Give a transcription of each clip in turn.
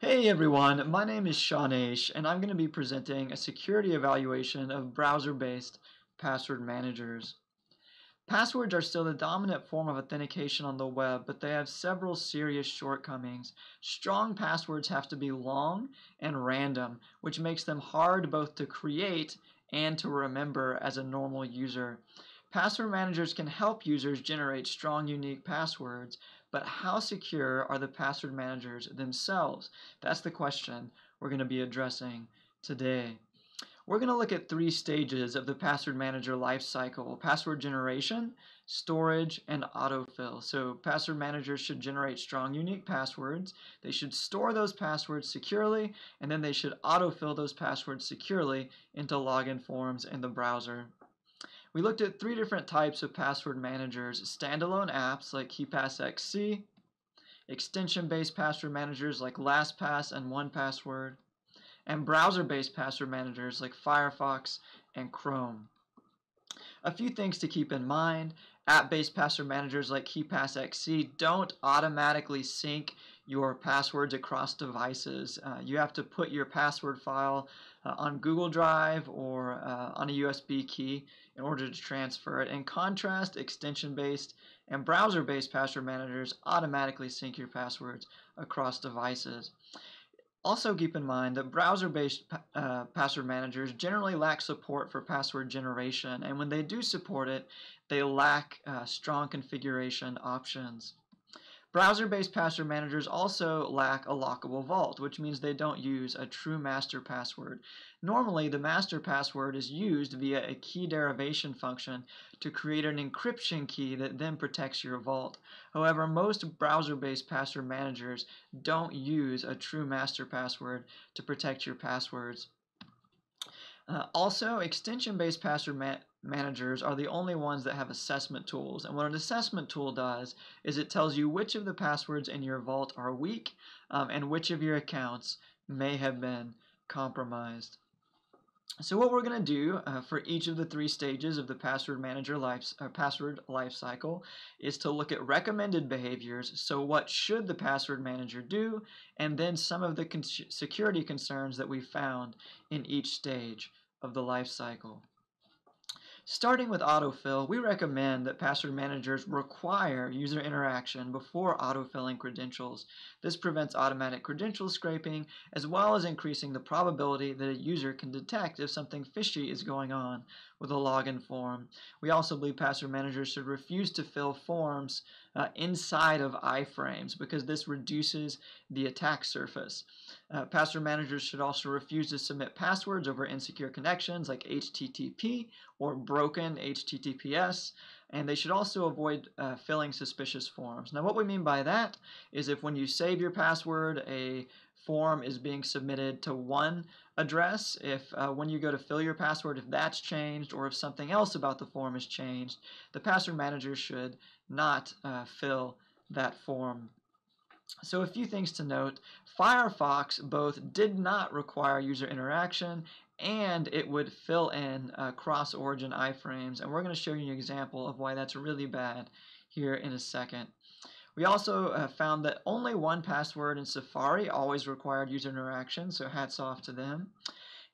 Hey everyone, my name is Sean Oesch and I'm going to be presenting a security evaluation of browser-based password managers. Passwords are still the dominant form of authentication on the web, but they have several serious shortcomings. Strong passwords have to be long and random, which makes them hard both to create and to remember as a normal user. Password managers can help users generate strong, unique passwords, but how secure are the password managers themselves? That's the question we're going to be addressing today. We're going to look at three stages of the password manager lifecycle, password generation, storage, and autofill. So password managers should generate strong, unique passwords. They should store those passwords securely, and then they should autofill those passwords securely into login forms in the browser. We looked at three different types of password managers, standalone apps like KeePass XC, extension-based password managers like LastPass and 1Password, and browser-based password managers like Firefox and Chrome. A few things to keep in mind. App-based password managers like KeePass XC don't automatically sync your passwords across devices. Uh, you have to put your password file uh, on Google Drive or uh, on a USB key in order to transfer it. In contrast, extension-based and browser-based password managers automatically sync your passwords across devices. Also keep in mind that browser-based uh, password managers generally lack support for password generation, and when they do support it, they lack uh, strong configuration options. Browser-based password managers also lack a lockable vault, which means they don't use a true master password. Normally, the master password is used via a key derivation function to create an encryption key that then protects your vault. However, most browser-based password managers don't use a true master password to protect your passwords. Uh, also, extension-based password ma managers are the only ones that have assessment tools. And what an assessment tool does is it tells you which of the passwords in your vault are weak um, and which of your accounts may have been compromised. So what we're going to do uh, for each of the three stages of the password manager life, uh, password life cycle is to look at recommended behaviors. So what should the password manager do? And then some of the con security concerns that we found in each stage of the life cycle. Starting with autofill, we recommend that password managers require user interaction before autofilling credentials. This prevents automatic credential scraping as well as increasing the probability that a user can detect if something fishy is going on with a login form. We also believe password managers should refuse to fill forms uh, inside of iframes because this reduces the attack surface. Uh, password managers should also refuse to submit passwords over insecure connections like HTTP or broken HTTPS, and they should also avoid uh, filling suspicious forms. Now, what we mean by that is if when you save your password, a form is being submitted to one address, if uh, when you go to fill your password, if that's changed or if something else about the form is changed, the password manager should not uh, fill that form. So a few things to note. Firefox both did not require user interaction and it would fill in uh, cross-origin iframes and we're going to show you an example of why that's really bad here in a second. We also found that only 1Password in Safari always required user interaction, so hats off to them.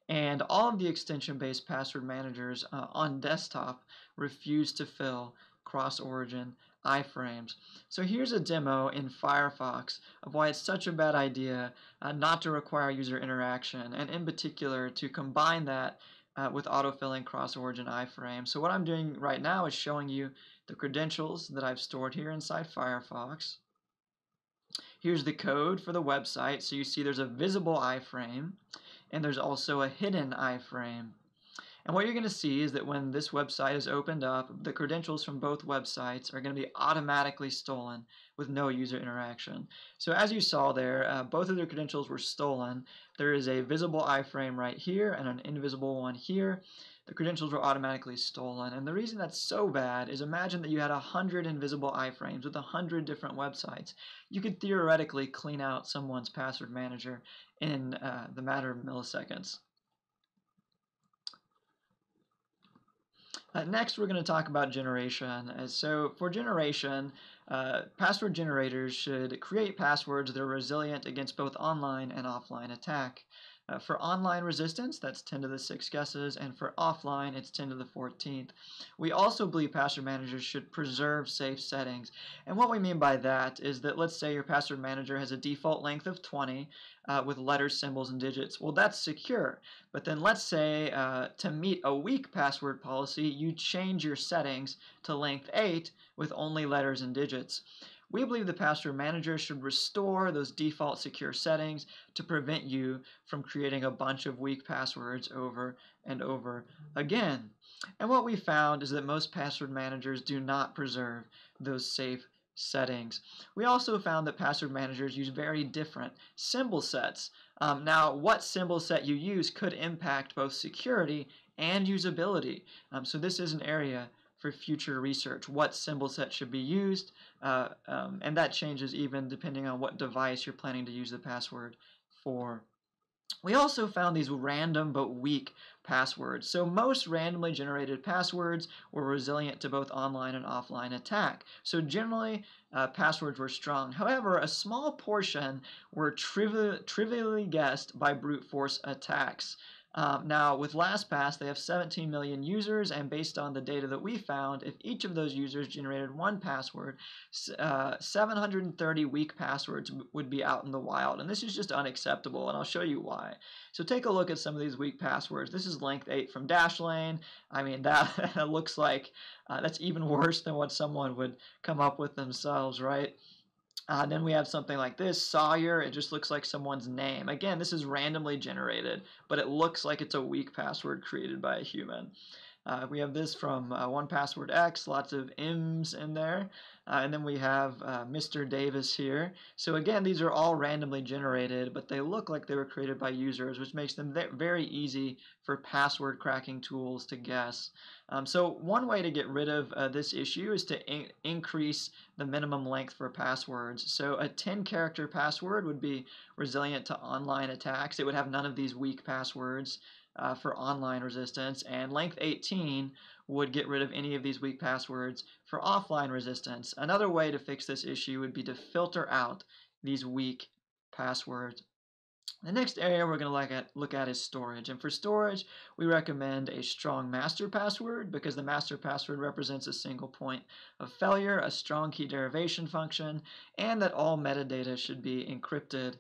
And all of the extension-based password managers uh, on desktop refuse to fill cross-origin iframes. So here's a demo in Firefox of why it's such a bad idea uh, not to require user interaction, and in particular to combine that uh, with autofilling cross-origin iframe. So what I'm doing right now is showing you the credentials that I've stored here inside Firefox. Here's the code for the website. So you see there's a visible iframe and there's also a hidden iframe. And what you're going to see is that when this website is opened up, the credentials from both websites are going to be automatically stolen with no user interaction. So as you saw there, uh, both of their credentials were stolen. There is a visible iframe right here and an invisible one here the credentials were automatically stolen. And the reason that's so bad is imagine that you had a hundred invisible iframes with a hundred different websites. You could theoretically clean out someone's password manager in uh, the matter of milliseconds. Uh, next, we're going to talk about generation. Uh, so, for generation, uh, password generators should create passwords that are resilient against both online and offline attack. Uh, for online resistance, that's 10 to the 6 guesses, and for offline, it's 10 to the 14th. We also believe password managers should preserve safe settings. And what we mean by that is that let's say your password manager has a default length of 20 uh, with letters, symbols, and digits. Well, that's secure. But then let's say uh, to meet a weak password policy, you change your settings to length 8 with only letters and digits. We believe the password manager should restore those default secure settings to prevent you from creating a bunch of weak passwords over and over again. And what we found is that most password managers do not preserve those safe settings. We also found that password managers use very different symbol sets. Um, now, what symbol set you use could impact both security and usability. Um, so this is an area for future research. What symbol set should be used, uh, um, and that changes even depending on what device you're planning to use the password for. We also found these random but weak passwords. So most randomly generated passwords were resilient to both online and offline attack. So generally, uh, passwords were strong. However, a small portion were trivi trivially guessed by brute force attacks. Um, now, with LastPass, they have 17 million users, and based on the data that we found, if each of those users generated one password, uh, 730 weak passwords would be out in the wild. And this is just unacceptable, and I'll show you why. So take a look at some of these weak passwords. This is length 8 from Dashlane. I mean, that looks like uh, that's even worse than what someone would come up with themselves, right? Uh, then we have something like this, Sawyer. It just looks like someone's name. Again, this is randomly generated, but it looks like it's a weak password created by a human. Uh, we have this from uh, 1Password X, lots of M's in there. Uh, and then we have uh, Mr. Davis here. So again, these are all randomly generated, but they look like they were created by users, which makes them very easy for password cracking tools to guess. Um, so one way to get rid of uh, this issue is to in increase the minimum length for passwords. So a 10 character password would be resilient to online attacks. It would have none of these weak passwords uh, for online resistance, and length 18 would get rid of any of these weak passwords for offline resistance. Another way to fix this issue would be to filter out these weak passwords. The next area we're going to look at, look at is storage. And for storage, we recommend a strong master password because the master password represents a single point of failure, a strong key derivation function, and that all metadata should be encrypted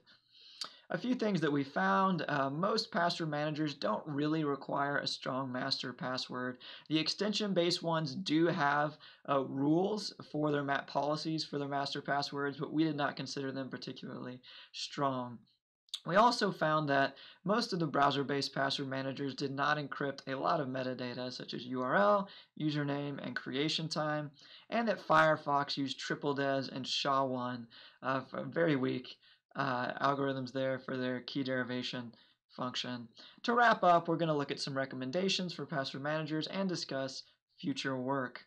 a few things that we found, uh, most password managers don't really require a strong master password. The extension-based ones do have uh, rules for their map policies for their master passwords, but we did not consider them particularly strong. We also found that most of the browser-based password managers did not encrypt a lot of metadata such as URL, username, and creation time, and that Firefox used Triple DES and SHA-1 uh, very weak uh, algorithms there for their key derivation function. To wrap up, we're going to look at some recommendations for password managers and discuss future work.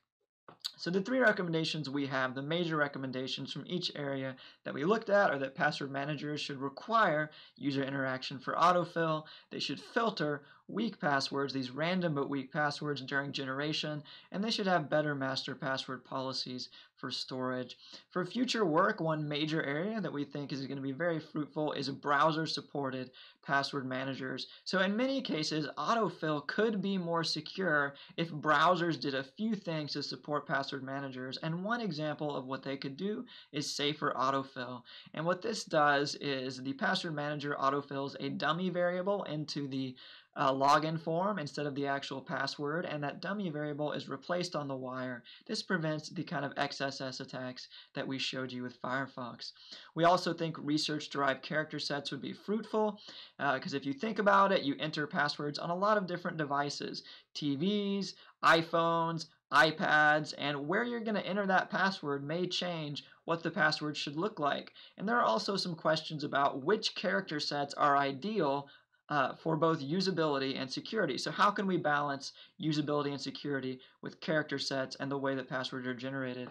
So the three recommendations we have, the major recommendations from each area that we looked at are that password managers should require user interaction for autofill, they should filter weak passwords, these random but weak passwords during generation, and they should have better master password policies for storage. For future work, one major area that we think is going to be very fruitful is browser supported password managers. So in many cases, autofill could be more secure if browsers did a few things to support password managers. And one example of what they could do is safer autofill. And what this does is the password manager autofills a dummy variable into the uh, login form instead of the actual password, and that dummy variable is replaced on the wire. This prevents the kind of XSS attacks that we showed you with Firefox. We also think research-derived character sets would be fruitful, because uh, if you think about it, you enter passwords on a lot of different devices, TVs, iPhones, iPads, and where you're going to enter that password may change what the password should look like. And there are also some questions about which character sets are ideal uh, for both usability and security. So how can we balance usability and security with character sets and the way that passwords are generated?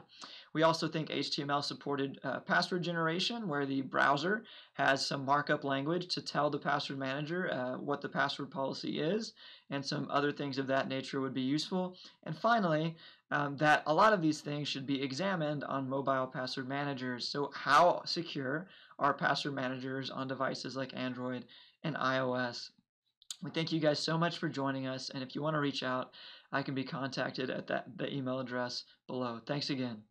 We also think HTML supported uh, password generation where the browser has some markup language to tell the password manager uh, what the password policy is and some other things of that nature would be useful. And finally, um, that a lot of these things should be examined on mobile password managers. So how secure are password managers on devices like Android and iOS? We thank you guys so much for joining us, and if you want to reach out, I can be contacted at that the email address below. Thanks again.